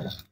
Gracias.